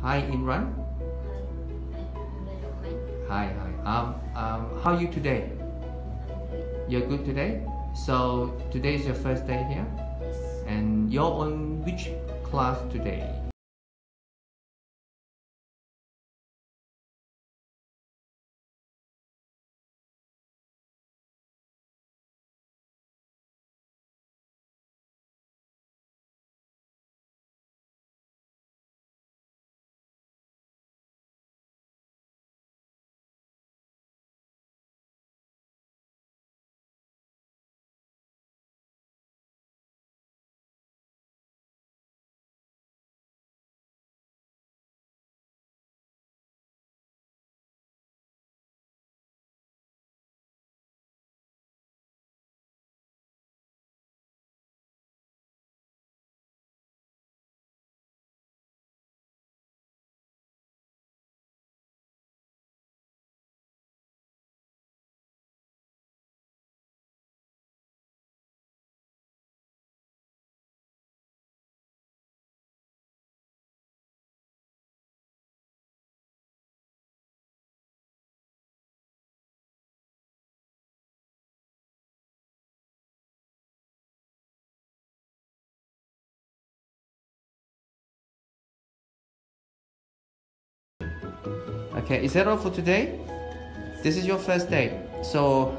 Hi Imran. Hi, hi. Um, um, how are you today? You're good today? So today is your first day here? And you're on which class today? Okay, is that all for today? This is your first day, so